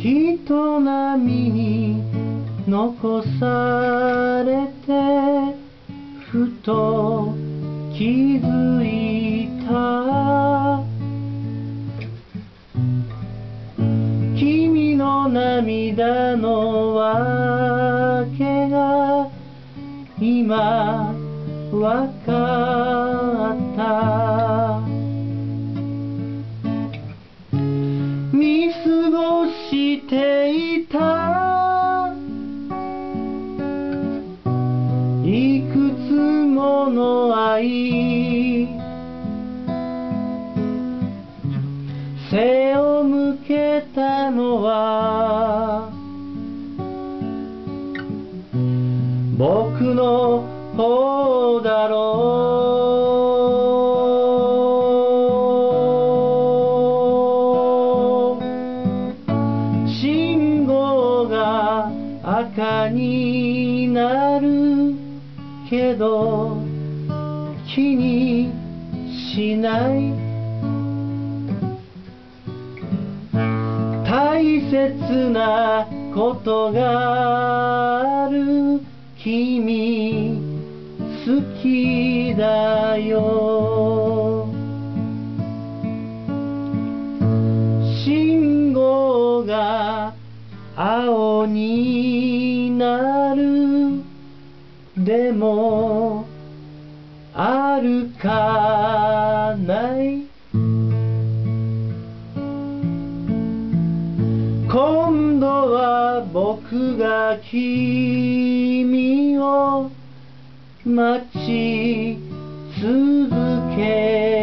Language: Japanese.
人波に残されてふと気づいた。君の涙のわけが今わかった。くつもの愛。背を向けたのは僕の方だろう。信号が赤になる。けど気にしない大切なことがある君好きだよ。信号が青になる。でもあるかない？今度は僕が君を待ち続け